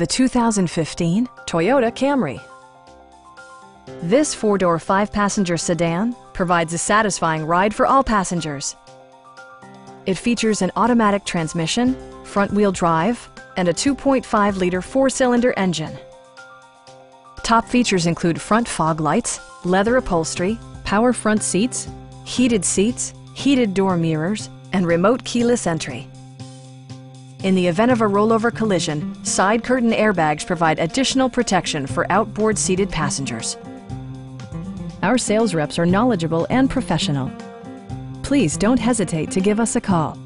the 2015 Toyota Camry. This four-door, five-passenger sedan provides a satisfying ride for all passengers. It features an automatic transmission, front-wheel drive, and a 2.5-liter four-cylinder engine. Top features include front fog lights, leather upholstery, power front seats, heated seats, heated door mirrors, and remote keyless entry. In the event of a rollover collision, side curtain airbags provide additional protection for outboard seated passengers. Our sales reps are knowledgeable and professional. Please don't hesitate to give us a call.